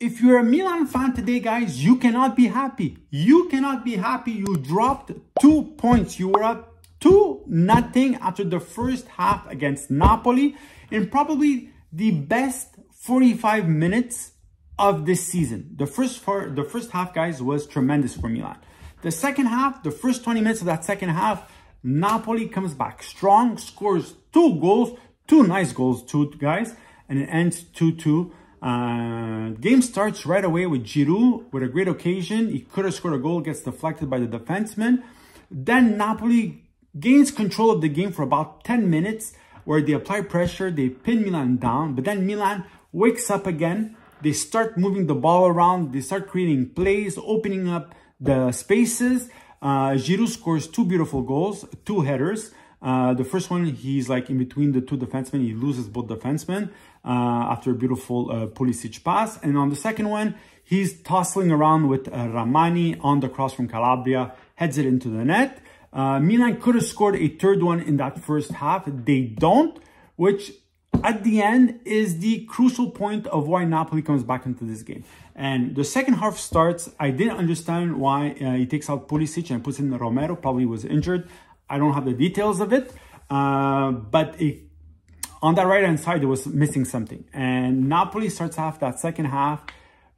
if you're a Milan fan today, guys, you cannot be happy. You cannot be happy. You dropped two points. You were up 2 nothing after the first half against Napoli in probably the best 45 minutes of this season. The first for the first half, guys, was tremendous for Milan. The second half, the first 20 minutes of that second half, Napoli comes back strong, scores two goals, two nice goals, two guys, and it ends 2-2. Uh, game starts right away with Giroud with a great occasion. He could have scored a goal, gets deflected by the defenseman. Then Napoli gains control of the game for about 10 minutes where they apply pressure, they pin Milan down, but then Milan wakes up again. They start moving the ball around, they start creating plays, opening up the spaces. Uh, Giroud scores two beautiful goals, two headers. Uh, the first one, he's like in between the two defensemen. He loses both defensemen uh, after a beautiful uh, Pulisic pass. And on the second one, he's tossing around with uh, Rrahmani on the cross from Calabria, heads it into the net. Uh, Milan could have scored a third one in that first half. They don't, which at the end is the crucial point of why Napoli comes back into this game. And the second half starts. I didn't understand why uh, he takes out Pulisic and puts in Romero. Probably was injured. I don't have the details of it. Uh, but it, on that right hand side, it was missing something. And Napoli starts off that second half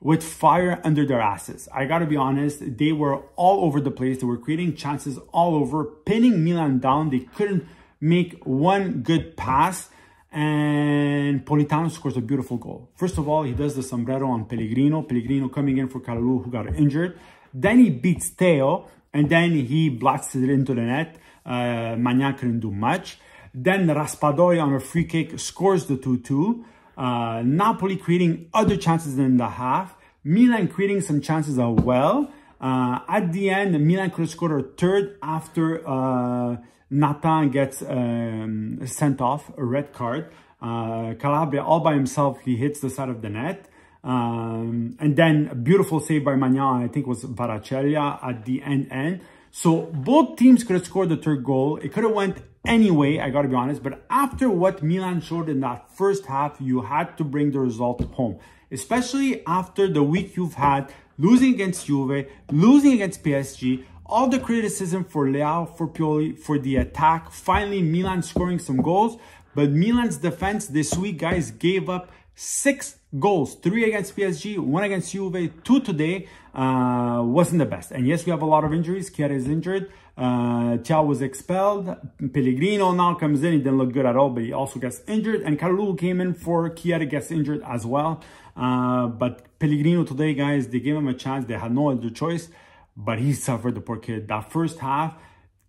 with fire under their asses. I gotta be honest, they were all over the place. They were creating chances all over, pinning Milan down. They couldn't make one good pass. And Politano scores a beautiful goal. First of all, he does the sombrero on Pellegrino. Pellegrino coming in for Kalulu, who got injured. Then he beats Theo, and then he blasts it into the net. Uh, Maignan couldn't do much. Then Raspadori on a free kick scores the 2-2. Uh, Napoli creating other chances in the half. Milan creating some chances as well. Uh, at the end, Milan could have scored a third after uh, Nathan gets um, sent off, a red card. Uh, Calabria all by himself, he hits the side of the net. Um, and then a beautiful save by Maignan, I think was Kvaratskhelia at the end end. So both teams could have scored the third goal. It could have went anyway, I got to be honest. But after what Milan showed in that first half, you had to bring the result home. Especially after the week you've had, losing against Juve, losing against PSG, all the criticism for Leao, for Pioli, for the attack. Finally, Milan scoring some goals. But Milan's defense this week, guys, gave up six goals. Three against PSG, one against Juve, two today. Uh, wasn't the best. And yes, we have a lot of injuries. Kjaer is injured. Uh, was expelled. Pellegrino now comes in. He didn't look good at all, but he also gets injured. And Kalulu came in for Kjaer gets injured as well. Uh, but Pellegrino today, guys, they gave him a chance. They had no other choice, but he suffered the poor kid. That first half,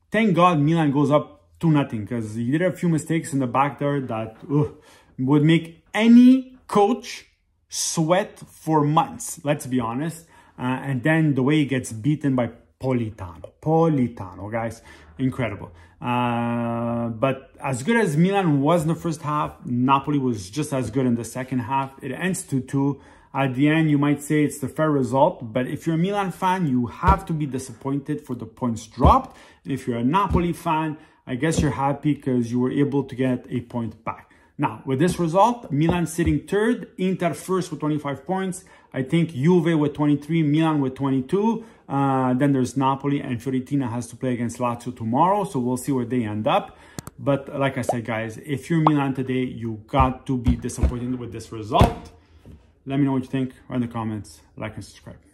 thank God Milan goes up 2 nothing because he did a few mistakes in the back there that ugh, would make any coach sweat for months, let's be honest. Uh, and then the way he gets beaten by Politano. Politano, guys. Incredible. Uh, but as good as Milan was in the first half, Napoli was just as good in the second half. It ends 2-2. At the end, you might say it's the fair result, but if you're a Milan fan, you have to be disappointed for the points dropped. And if you're a Napoli fan, I guess you're happy because you were able to get a point back. Now, with this result, Milan sitting third, Inter first with 25 points. I think Juve with 23, Milan with 22. Uh, then there's Napoli and Fiorentina has to play against Lazio tomorrow. So we'll see where they end up. But like I said, guys, if you're Milan today, you got to be disappointed with this result. Let me know what you think. In the comments, like and subscribe.